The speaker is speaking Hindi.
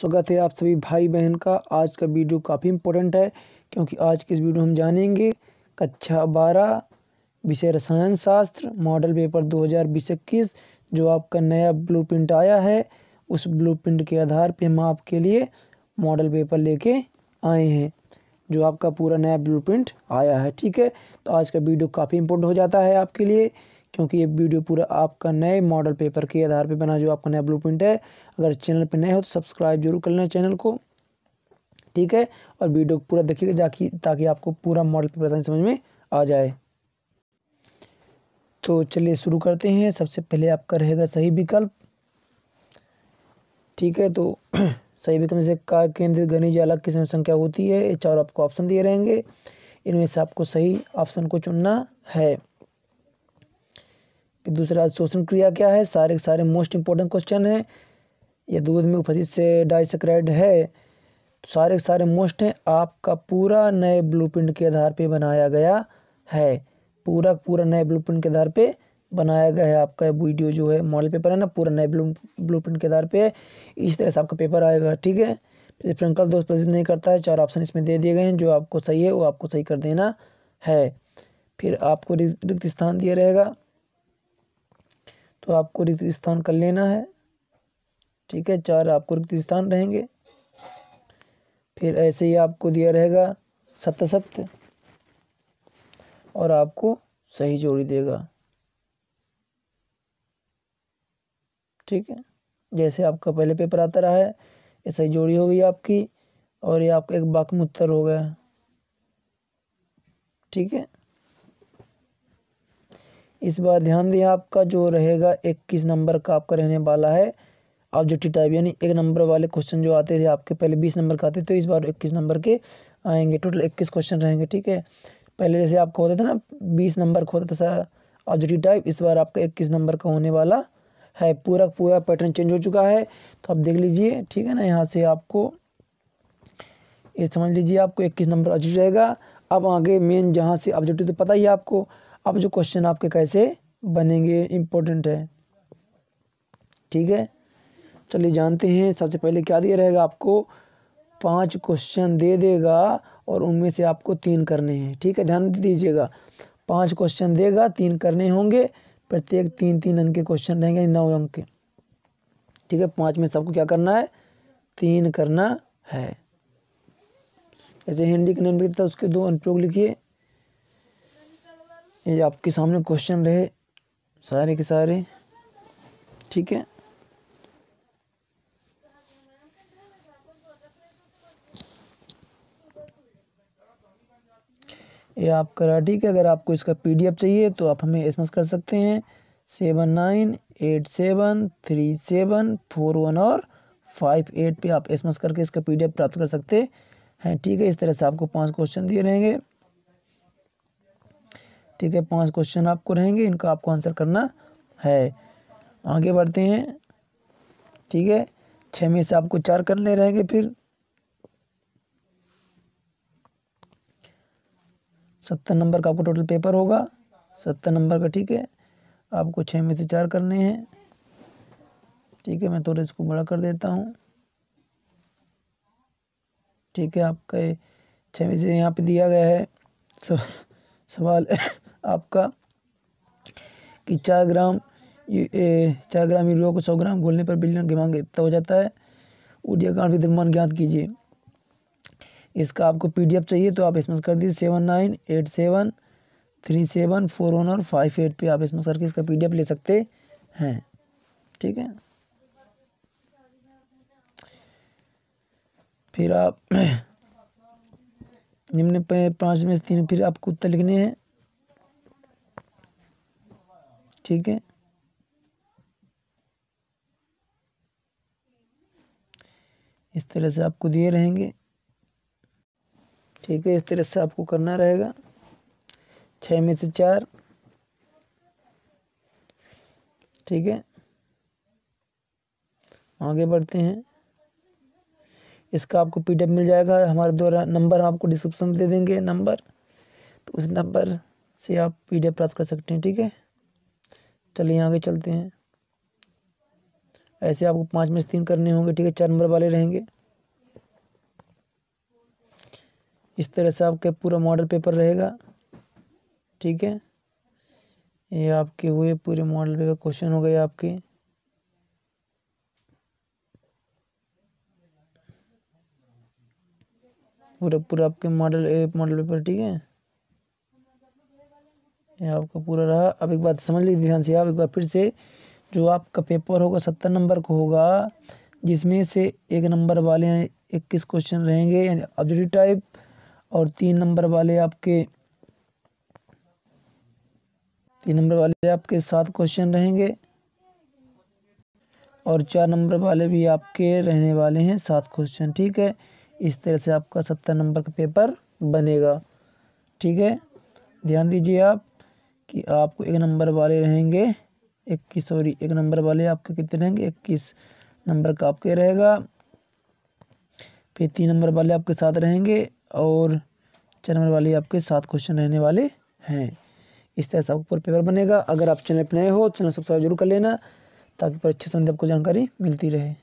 स्वागत है आप सभी भाई बहन का। आज का वीडियो काफ़ी इम्पोर्टेंट है, क्योंकि आज के इस वीडियो हम जानेंगे कक्षा बारह, विषय रसायन शास्त्र मॉडल पेपर 2020-21 जो आपका नया ब्लूप्रिंट आया है। उस ब्लूप्रिंट के आधार पे हम आपके लिए मॉडल पेपर लेके आए हैं, जो आपका पूरा नया ब्लूप्रिंट आया है, ठीक है? तो आज का वीडियो काफ़ी इम्पोर्टेंट हो जाता है आपके लिए। क्योंकि ये वीडियो पूरा आपका नए मॉडल पेपर के आधार पे बना, जो आपका नया ब्लूप्रिंट है। अगर चैनल पे नए हो तो सब्सक्राइब ज़रूर कर लेना चैनल को। ठीक है? और वीडियो पूरा देखिएगा, जाकि, ताकि आपको पूरा मॉडल पेपर समझ में आ जाए। तो चलिए शुरू करते हैं। सबसे पहले आपका रहेगा सही विकल्प। ठीक है? तो सही विकल्प से का केंद्रित गणिज अलग किस्म संख्या होती है। ये चार आपको ऑप्शन दिए रहेंगे। इनमें से आपको सही ऑप्शन को चुनना है। फिर दूसरा शोषण क्रिया क्या है? सारे के सारे मोस्ट इंपॉर्टेंट क्वेश्चन है। या दूध में उपस्थित से डाइसक्राइड है। तो सारे के सारे मोस्ट हैं। आपका पूरा नए ब्लूप्रिंट के आधार पे बनाया गया है। पूरा पूरा नए ब्लूप्रिंट के आधार पे बनाया गया है। आपका वीडियो जो है मॉडल पेपर है ना, पूरा नए ब्लू ब्लूप्रिंट के आधार पे इस तरह से आपका पेपर आएगा, ठीक है? फ्रंकल दोस्त प्रसिद्ध नहीं करता है, चार ऑप्शन इसमें दे दिए गए हैं। जो आपको सही है, वो आपको सही कर देना है। फिर आपको रिक्त स्थान दिया रहेगा। तो आपको रिक्त स्थान कर लेना है। ठीक है, चार आपको रिक्त स्थान रहेंगे। फिर ऐसे ही आपको दिया रहेगा सत्य सत्य और आपको सही जोड़ी देगा। ठीक है, जैसे आपका पहले पेपर आता रहा है, ये सही जोड़ी हो गई आपकी और ये आपका एक बाक उत्तर हो गया। ठीक है इस बार ध्यान दें आपका जो रहेगा इक्कीस नंबर का आपका रहने वाला है। ऑब्जेक्टिव टाइप, यानी एक नंबर वाले क्वेश्चन जो आते थे, आपके पहले बीस नंबर का आते थे तो इस बार इक्कीस नंबर के आएँगे। टोटल इक्कीस क्वेश्चन रहेंगे, ठीक है? पहले जैसे आपको होता था ना, बीस नंबर का होता था ऑब्जेक्टिव टाइप, इस बार आपका इक्कीस नंबर का होने वाला है। पूरा पूरा पैटर्न चेंज हो चुका है। तो आप देख लीजिए, ठीक है ना, यहाँ से आपको, ये समझ लीजिए आपको इक्कीस नंबर ऑब्जेक्टिव रहेगा। अब आगे मेन जहाँ से ऑब्जेक्टिव तो पता ही है आपको अब जो क्वेश्चन आपके कैसे बनेंगे इम्पोर्टेंट है। ठीक है? चलिए जानते हैं, सबसे पहले क्या दिया रहेगा आपको? पाँच क्वेश्चन दे देगा और उनमें से आपको तीन करने हैं। ठीक है? ध्यान दीजिएगा। पाँच क्वेश्चन देगा, तीन करने होंगे। प्रत्येक तीन तीन अंक के क्वेश्चन रहेंगे नौ अंक के। ठीक है? पाँच में सबको क्या करना है? तीन करना है। जैसे हिंदी के नेम लिखता है उसके दो अनुप्रयोग लिखिए। ये आपके सामने क्वेश्चन रहे सारे के सारे। ठीक है? ये आप करा ठीक है अगर आपको इसका पीडीएफ चाहिए तो आप हमें एसएमएस कर सकते हैं। Seven nine eight seven three seven four one और फाइव एट पे आप एसएमएस करके इसका पीडीएफ प्राप्त कर सकते हैं। ठीक है, इस तरह से आपको पाँच क्वेश्चन दिए रहेंगे। ठीक है, पाँच क्वेश्चन आपको रहेंगे, इनका आपको आंसर करना है। आगे बढ़ते हैं। ठीक है छः में से आपको चार करने रहेंगे फिर। सत्तर नंबर का आपको टोटल पेपर होगा। सत्तर नंबर का, ठीक है, आपको छः में से चार करने हैं। ठीक है, मैं थोड़ा इसको बड़ा कर देता हूँ। ठीक है, आपका छः में से यहाँ पे दिया गया है। सवाल आपका, कि चार ग्राम चार ग्राम यूरिया को सौ ग्राम घोलने पर बिलियन की मांग इतना हो जाता है। ऊर्जा कांड विद्यमान ज्ञात कीजिए। इसका आपको पीडीएफ चाहिए तो आप इसमें कर दीजिए seven nine eight seven three seven four one और फाइव एट पे आप इसमें करके इसका पीडीएफ ले सकते हैं। ठीक है? फिर आप निम्न पाँच में से तीन, फिर आपको उत्तर लिखने हैं। ठीक है। इस तरह से आपको दिए रहेंगे। ठीक है, इस तरह से आपको करना रहेगा। छः में से चार। ठीक है। आगे बढ़ते हैं। इसका आपको पीडीएफ मिल जाएगा। हमारे द्वारा नंबर आपको डिस्क्रिप्शन में दे देंगे नंबर। तो उस नंबर से आप पीडीएफ प्राप्त कर सकते हैं। ठीक है। चलिए आगे चलते हैं। ऐसे आपको पाँच में से तीन करने होंगे, ठीक है? चार नंबर वाले रहेंगे। इस तरह से आपके पूरा मॉडल पेपर रहेगा, ठीक है? ये आपके हुए पूरे मॉडल पेपर क्वेश्चन हो गए आपके। पूरा पूरा आपके मॉडल मॉडल पेपर ठीक है? ये आपका पूरा रहा। अब एक बात समझ लीजिए ध्यान से, आप एक बार फिर से जो आपका पेपर होगा, सत्तर नंबर का होगा, जिसमें से एक नंबर वाले इक्कीस क्वेश्चन रहेंगे, यानी ऑब्जेक्टिव टाइप और तीन नंबर वाले आपके, तीन नंबर वाले आपके सात क्वेश्चन रहेंगे, और चार नंबर वाले भी आपके रहने वाले हैं, सात क्वेश्चन ठीक है? इस तरह से आपका सत्तर नंबर का पेपर बनेगा, ठीक है? ध्यान दीजिए आप। कि आपको एक नंबर वाले रहेंगे, इक्कीस, सॉरी, एक नंबर वाले आपके कितने रहेंगे? इक्कीस नंबर का आपके रहेगा। फिर तीन नंबर वाले आपके साथ रहेंगे और चार नंबर वाले आपके सात क्वेश्चन रहने वाले हैं। इस तरह से आपको पेपर बनेगा। अगर आप चैनल पर नए हो, चैनल सब्सक्राइब ज़रूर कर लेना ताकि परीक्षा संबंधी आपको जानकारी मिलती रहे।